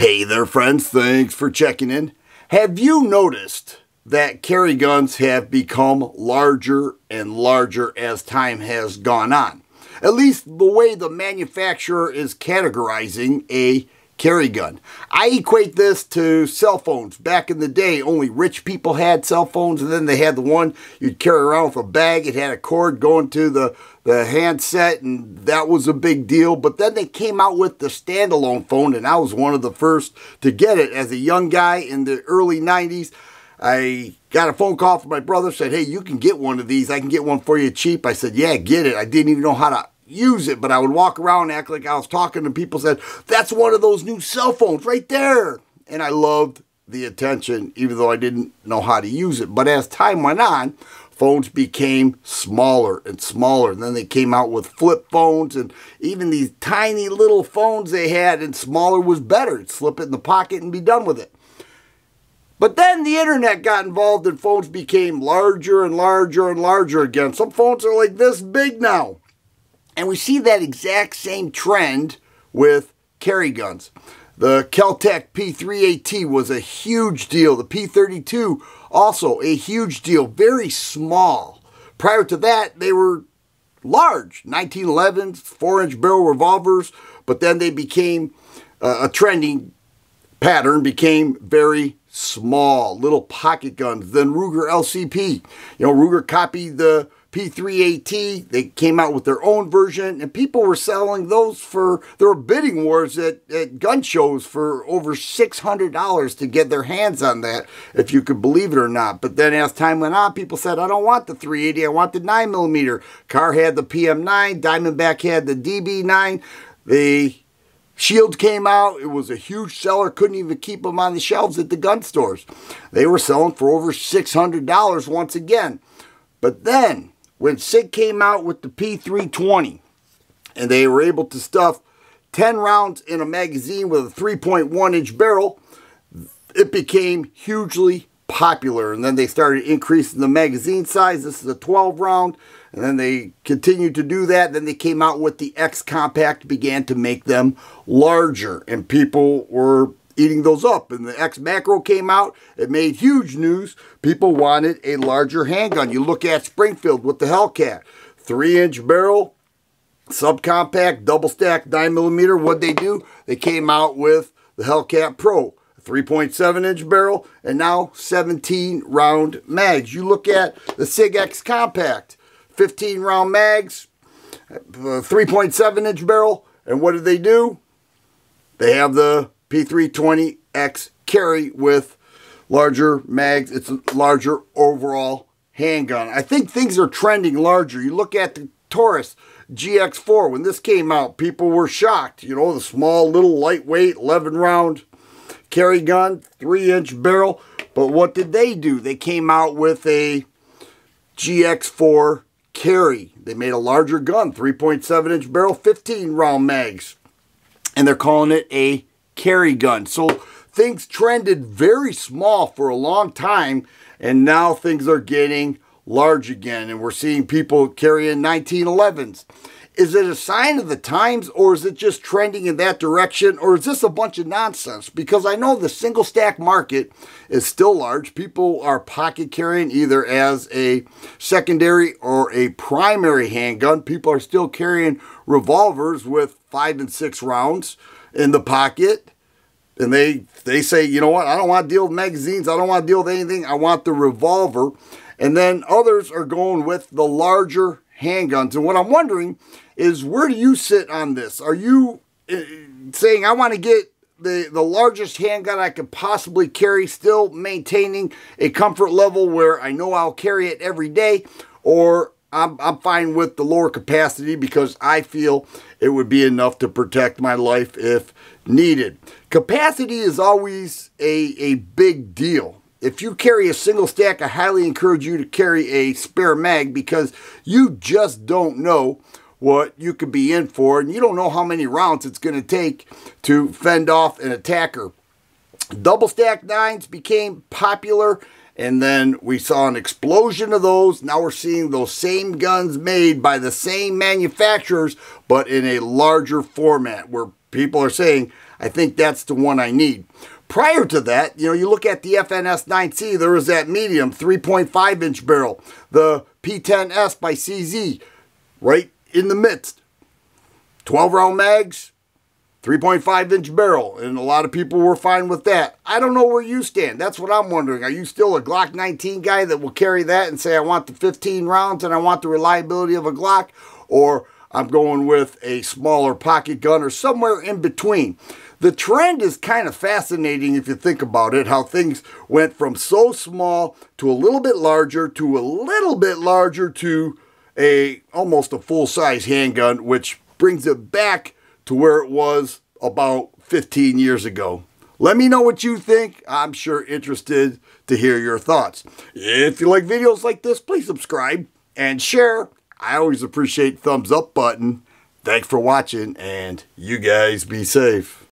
Hey there, friends. Thanks for checking in. Have you noticed that carry guns have become larger and larger as time has gone on? At least the way the manufacturer is categorizing a carry gun. I equate this to cell phones. Back in the day, only rich people had cell phones, and then they had the one you'd carry around with a bag. It had a cord going to the, the handset, and that was a big deal. But then they came out with the standalone phone, and I was one of the first to get it as a young guy in the early 90s. I got a phone call from my brother, said, Hey, you can get one of these. I can get one for you cheap. I said, Yeah, get it. I didn't even know how to use it, but I would walk around act like I was talking to people said, that's one of those new cell phones right there. And I loved the attention, even though I didn't know how to use it. But as time went on, phones became smaller and smaller. And then they came out with flip phones and even these tiny little phones they had, and smaller was better. slip it in the pocket and be done with it. But then the internet got involved and phones became larger and larger and larger again. Some phones are like this big now. And we see that exact same trend with carry guns. The Kel-Tec P3AT was a huge deal. The P32 also a huge deal, very small. Prior to that, they were large, 1911s, four-inch barrel revolvers, but then they became uh, a trending pattern, became very small, little pocket guns. Then Ruger LCP, you know, Ruger copied the P3AT. They came out with their own version, and people were selling those for, there were bidding wars at, at gun shows for over $600 to get their hands on that, if you could believe it or not. But then as time went on, people said, I don't want the 380, I want the 9mm. Kahr had the PM9, Diamondback had the DB9. The Shield came out. It was a huge seller. Couldn't even keep them on the shelves at the gun stores. They were selling for over $600 once again. But then when SIG came out with the P320 and they were able to stuff 10 rounds in a magazine with a 3.1 inch barrel, it became hugely popular. And then they started increasing the magazine size. This is a 12 round. And then they continued to do that. Then they came out with the X Compact, began to make them larger. And people were eating those up. And the X Macro came out, it made huge news. People wanted a larger handgun. You look at Springfield with the Hellcat, three inch barrel, subcompact, double stack, 9mm. What'd they do? They came out with the Hellcat Pro. 3.7 inch barrel and now 17 round mags. You look at the SIG X Compact, 15 round mags, uh, 3.7 inch barrel, and what did they do? They have the P320X carry with larger mags. It's a larger overall handgun. I think things are trending larger. You look at the Taurus GX4. When this came out, people were shocked. You know, the small, little, lightweight, 11 round carry gun, 3 inch barrel. But what did they do? They came out with a GX4 carry. They made a larger gun, 3.7 inch barrel, 15 round mags. And they're calling it a carry gun. So things trended very small for a long time, and now things are getting large again, and we're seeing people carrying 1911s. Is it a sign of the times, or is it just trending in that direction, or is this a bunch of nonsense? Because I know the single stack market is still large. People are pocket carrying either as a secondary or a primary handgun. People are still carrying revolvers with five and six rounds in the pocket and they they say, you know what, I don't want to deal with magazines, I don't want to deal with anything, I want the revolver. And then others are going with the larger handguns. And what I'm wondering is where do you sit on this? Are you uh, saying I want to get the, the largest handgun I could possibly carry, still maintaining a comfort level where I know I'll carry it every day? Or I'm, I'm fine with the lower capacity because I feel it would be enough to protect my life if needed. Capacity is always a, a big deal. If you carry a single stack, I highly encourage you to carry a spare mag because you just don't know what you could be in for and you don't know how many rounds it's going to take to fend off an attacker. Double stack nines became popular and then we saw an explosion of those. Now we're seeing those same guns made by the same manufacturers, but in a larger format where people are saying, I think that's the one I need. Prior to that, you know, you look at the FNS 9C, there was that medium 3.5 inch barrel. The P10S by CZ, right in the midst. 12 round mags, 3.5 inch barrel, and a lot of people were fine with that. I don't know where you stand. That's what I'm wondering. Are you still a Glock 19 guy that will carry that and say, I want the 15 rounds and I want the reliability of a Glock? Or I'm going with a smaller pocket gun or somewhere in between. The trend is kind of fascinating if you think about it, how things went from so small to a little bit larger to a little bit larger to a almost a full-size handgun, which brings it back to where it was about 15 years ago. Let me know what you think. I'm sure interested to hear your thoughts. If you like videos like this, please subscribe and share. I always appreciate thumbs up button. Thanks for watching and you guys be safe.